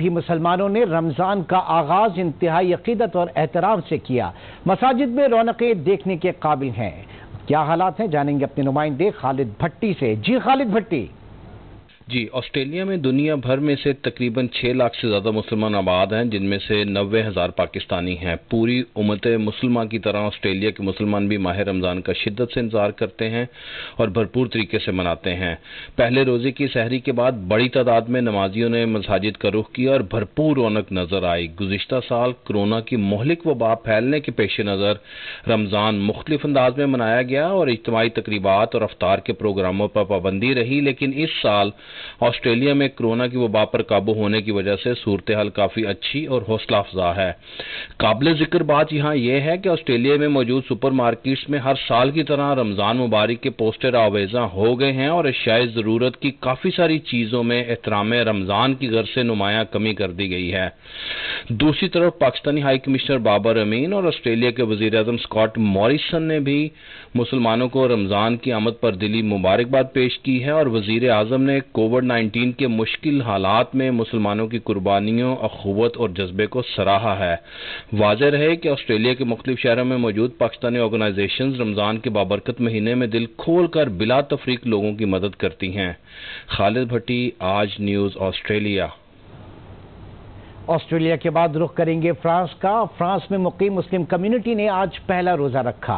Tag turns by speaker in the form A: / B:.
A: بھی مسلمانوں نے رمضان کا آغاز انتہائی عقیدت اور احترام سے کیا۔ مساجد میں رونقیں دیکھنے کے قابل ہیں۔ کیا حالات ہیں؟ جانیں گے اپنے نمائندے خالد بھٹی سے۔ جی خالد بھٹی۔
B: جی آسٹریلیا میں دنیا بھر میں سے تقریباً چھ لاکھ سے زیادہ مسلمان آباد ہیں، جن میں سے نوے ہزار پاکستانی ہیں۔ پوری امت مسلمان کی طرح آسٹریلیا کے مسلمان بھی ماہ رمضان کا شدت سے انتظار کرتے ہیں اور بھرپور طریقے سے مناتے ہیں۔ پہلے روزے کی سحری کے بعد بڑی تعداد میں نمازیوں نے مساجد کا رخ کیا اور بھرپور رونق نظر آئی۔ گزشتہ سال کرونا کی مہلک وبا پھیلنے کے پیش نظر رمضان مختلف انداز میں منایا گیا اور اجتماعی تقریبات اور افطار کے پروگراموں پر پابندی رہی، لیکن اس سال آسٹریلیا میں کرونا کی وبا پر قابو ہونے کی وجہ سے صورتحال کافی اچھی اور حوصلہ افزا ہے۔ قابل ذکر بات یہاں یہ ہے کہ آسٹریلیا میں موجود سپر مارکیٹس میں ہر سال کی طرح رمضان مبارک کے پوسٹر آویزاں ہو گئے ہیں اور اشیاء ضرورت کی کافی ساری چیزوں میں احترام رمضان کی غرض سے نمایاں کمی کر دی گئی ہے۔ دوسری طرف پاکستانی ہائی کمشنر بابر امین اور آسٹریلیا کے وزیر اعظم اسکاٹ موریسن نے بھی مسلمانوں کو رمضان کی آمد پر دلی مبارکباد پیش کی ہے اور وزیر اعظم نے کووڈ نائنٹین کے مشکل حالات میں مسلمانوں کی قربانیوں، اخوت اور جذبے کو سراہا ہے۔ واضح رہے کہ آسٹریلیا کے مختلف شہروں میں موجود پاکستانی آرگنائزیشنز رمضان کے بابرکت مہینے میں دل کھول کر بلا تفریق لوگوں کی مدد کرتی ہیں۔ خالد بھٹی، آج نیوز آسٹریلیا۔
A: آسٹریلیا کے بعد رخ کریں گے فرانس کا۔ فرانس میں مقیم مسلم کمیونٹی نے آج پہلا روزہ رکھا۔